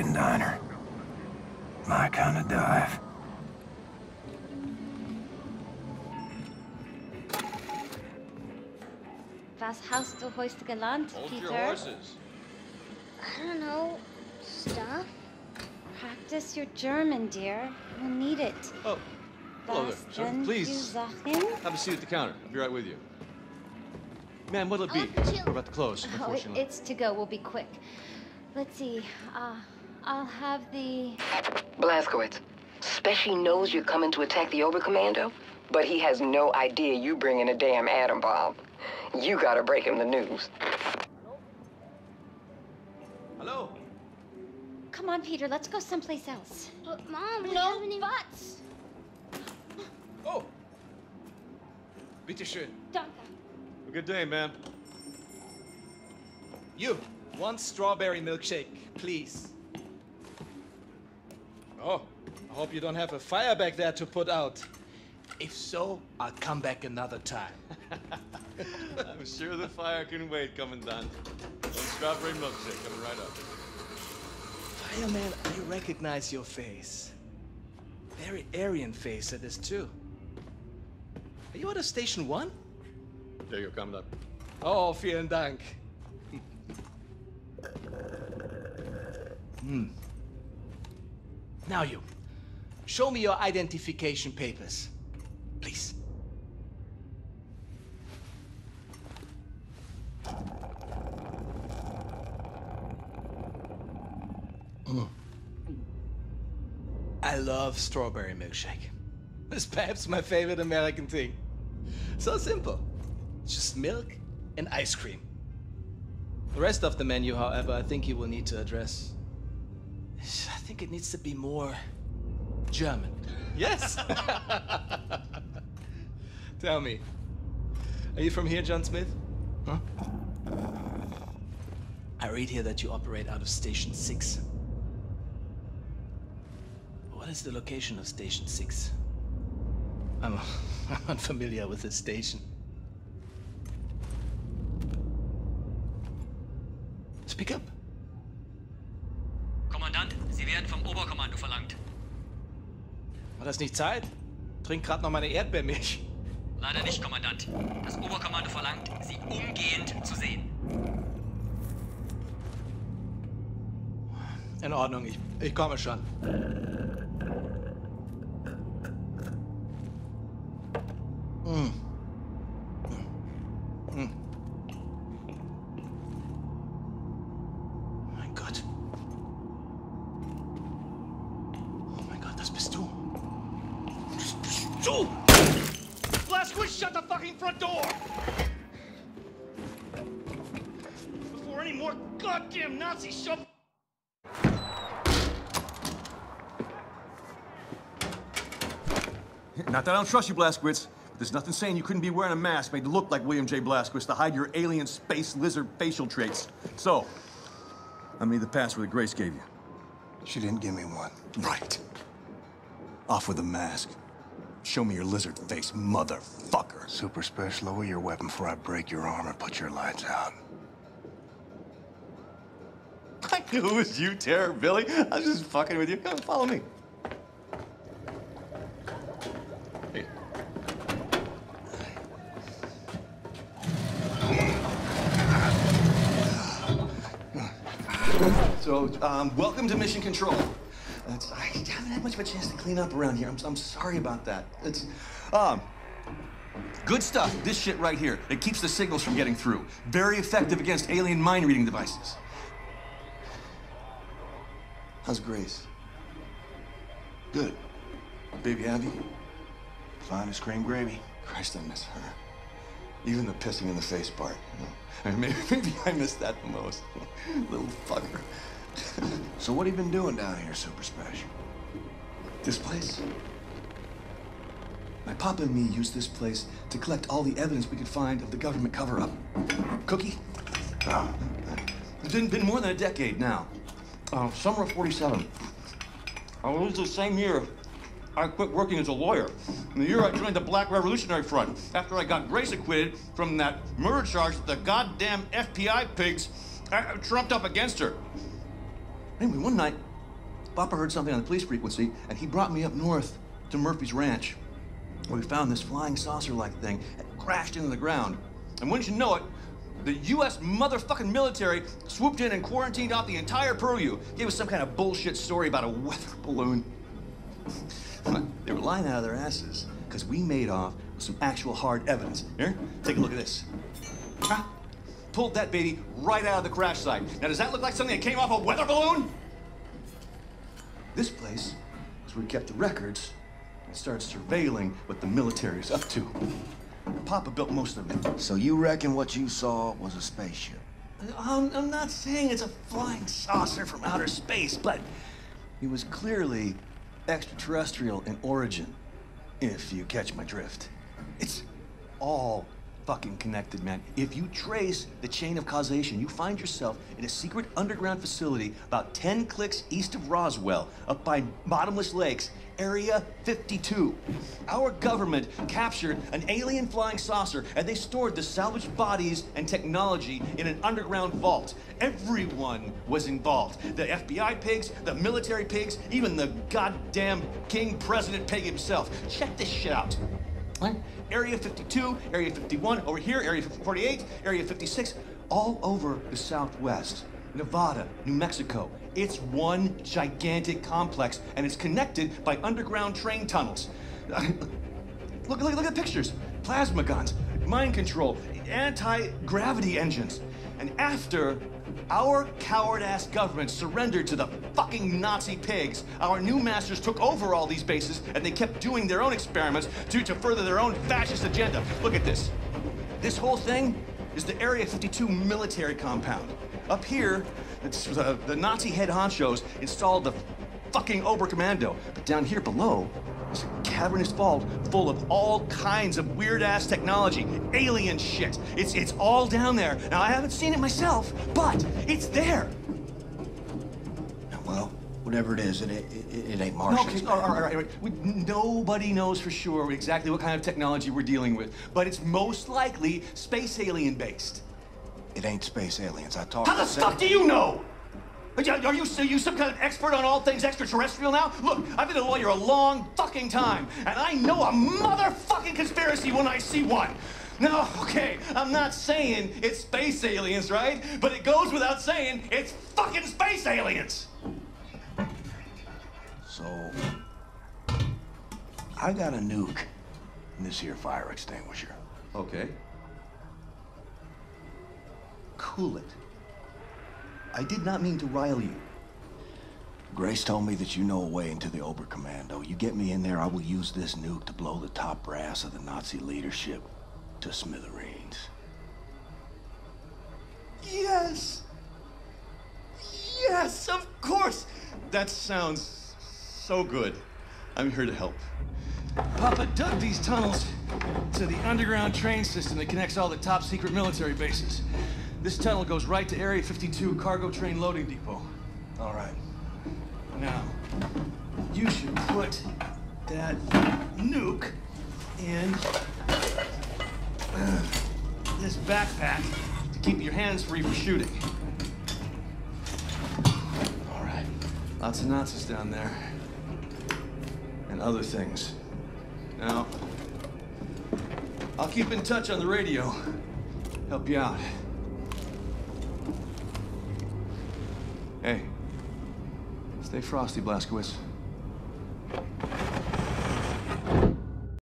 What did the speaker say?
All American Diner. My kind of dive. Was hast du heute gelernt, Hold Peter? your horses. I don't know. Stuff? Practice your German, dear. You'll need it. Oh, hello there, Was sir. denn Please. du Sachen? have a seat at the counter. I'll be right with you. Ma'am, what'll it be? I want the chill. We're about to close, Oh, unfortunately. it's to go. We'll be quick. Let's see. Uh, I'll have the. Blazkowicz. Speshy knows you're coming to attack the Oberkommando, but he has no idea you bring in a damn atom bomb. You gotta break him the news. Hello? Come on, Peter. Let's go someplace else. But mom, we No haven't even... buts. Oh! Bitte schön. Danke. A good day, ma'am. You, one strawberry milkshake, please. Oh, I hope you don't have a fire back there to put out. If so, I'll come back another time. I'm sure the fire can wait, Commandant. One strawberry milkshake coming right up. Fireman, I recognize your face. Very Aryan face it is too. Are you out of Station 1? There you go, Commandant. Oh, vielen Dank. Hmm. Now you. Show me your identification papers. Please. Mm. I love strawberry milkshake. It's perhaps my favorite American thing. So simple. Just milk and ice cream. The rest of the menu, however, I think you will need to address. I think it needs to be more German. Yes! Tell me, are you from here, John Smith? Huh? I read here that you operate out of Station 6. What is the location of Station 6? I'm, I'm unfamiliar with this station. Speak up. War das nicht Zeit? Trink grad noch meine Erdbeermilch. Leider nicht, Kommandant. Das Oberkommando verlangt, Sie umgehend zu sehen. In Ordnung, ich, ich komme schon. Mm. Mm. Mein Gott. Oh mein Gott, das bist du. Das bist shut the fucking front door! Before any more goddamn Nazis shove Not that I don't trust you, Blazkowicz, but there's nothing saying you couldn't be wearing a mask made to look like William J. Blazkowicz to hide your alien space lizard facial traits. So, I need the password that Grace gave you. She didn't give me one. Right. Off with the mask. Show me your lizard face, motherfucker. Super Spesh, lower your weapon before I break your arm and put your lights out. I knew it was you, Terror Billy. I was just fucking with you. Come follow me. So, um, welcome to Mission Control. Much of a chance to clean up around here. I'm, I'm sorry about that. It's, um, good stuff. This shit right here. It keeps the signals from getting through. Very effective against alien mind reading devices. How's Grace? Good. Baby Abby? Fine as cream gravy. Christ, I miss her. Even the pissing in the face part. You know? I mean, maybe, maybe I miss that the most. Little fucker. So what have you been doing down here, Super Spesh? This place? My papa and me used this place to collect all the evidence we could find of the government cover-up. Cookie? It's been, been more than a decade now. Uh, summer of 47. I was the same year I quit working as a lawyer. In the year I joined the Black Revolutionary Front, after I got Grace acquitted from that murder charge that the goddamn FBI pigs uh, trumped up against her. Anyway, one night, Papa heard something on the police frequency, and he brought me up north to Murphy's Ranch, where we found this flying saucer-like thing that crashed into the ground. And wouldn't you know it, the U.S. motherfucking military swooped in and quarantined off the entire purview. Gave us some kind of bullshit story about a weather balloon. they were lying out of their asses because we made off with some actual hard evidence. Here, take a look at this. Pulled that baby right out of the crash site. Now, does that look like something that came off a weather balloon? This place is where we kept the records and started surveilling what the military military's up to. Papa built most of it. So you reckon what you saw was a spaceship? I'm, I'm not saying it's a flying saucer from outer space, but it was clearly extraterrestrial in origin, if you catch my drift. It's all fucking connected, man. If you trace the chain of causation, you find yourself in a secret underground facility about 10 clicks east of Roswell, up by Bottomless Lakes, Area 52. Our government captured an alien flying saucer and they stored the salvaged bodies and technology in an underground vault. Everyone was involved. The FBI pigs, the military pigs, even the goddamn King President pig himself. Check this shit out. Right? Area 52, Area 51, over here, Area 48, Area 56, all over the Southwest. Nevada, New Mexico. It's one gigantic complex, and it's connected by underground train tunnels. look, look, look at the pictures. Plasma guns, mind control, anti-gravity engines. And after our coward-ass government surrendered to the fucking Nazi pigs, our new masters took over all these bases, and they kept doing their own experiments to, to further their own fascist agenda. Look at this. This whole thing is the Area 52 military compound. Up here, it's, uh, the Nazi head honchos installed the fucking Oberkommando. But down here below, cavernous vault full of all kinds of weird-ass technology, alien shit. It's, it's all down there. Now, I haven't seen it myself, but it's there. Well, whatever it is, it, it, it, ain't Martian. Okay, all right, all right, all right. We, nobody knows for sure exactly what kind of technology we're dealing with, but it's most likely space alien based. It ain't space aliens. I talked How the fuck do you know? Are you, are you some kind of expert on all things extraterrestrial now? Look, I've been a lawyer a long fucking time, and I know a motherfucking conspiracy when I see one. No, okay, I'm not saying it's space aliens, right? But it goes without saying it's fucking space aliens. So, I got a nuke in this here fire extinguisher. Okay. Cool it. I did not mean to rile you. Grace told me that you know a way into the Oberkommando. You get me in there, I will use this nuke to blow the top brass of the Nazi leadership to smithereens. Yes! Yes, of course! That sounds so good. I'm here to help. Papa dug these tunnels to the underground train system that connects all the top secret military bases. This tunnel goes right to Area 52 cargo train loading depot. All right. Now, you should put that nuke in uh, this backpack to keep your hands free for shooting. All right. Lots of Nazis down there. And other things. Now, I'll keep in touch on the radio. Help you out. Hey. Stay frosty, Blazkowicz.